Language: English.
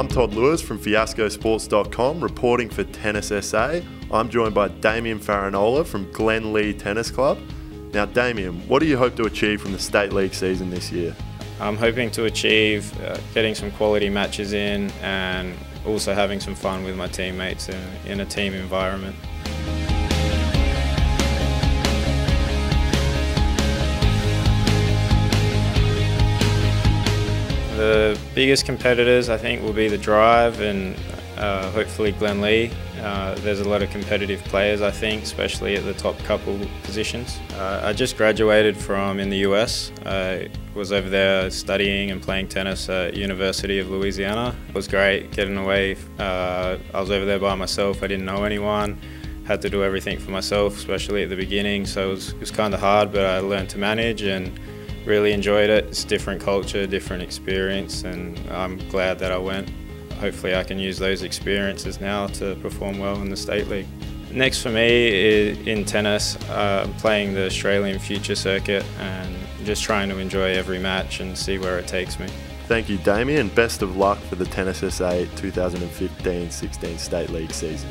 I'm Todd Lewis from fiascosports.com reporting for Tennis SA. I'm joined by Damian Farinola from Glenlea Tennis Club. Now, Damian, what do you hope to achieve from the State League season this year? I'm hoping to achieve uh, getting some quality matches in and also having some fun with my teammates in, in a team environment. The biggest competitors I think will be the drive and uh, hopefully Glenlea. Uh, there's a lot of competitive players I think, especially at the top couple positions. Uh, I just graduated from in the US. I was over there studying and playing tennis at University of Louisiana. It was great getting away. Uh, I was over there by myself. I didn't know anyone. Had to do everything for myself, especially at the beginning. So it was, it was kind of hard, but I learned to manage and really enjoyed it. It's different culture, different experience, and I'm glad that I went. Hopefully I can use those experiences now to perform well in the State League. Next for me is in tennis, uh, playing the Australian Future Circuit and just trying to enjoy every match and see where it takes me. Thank you, Damian. And best of luck for the Tennis SA 2015-16 State League season.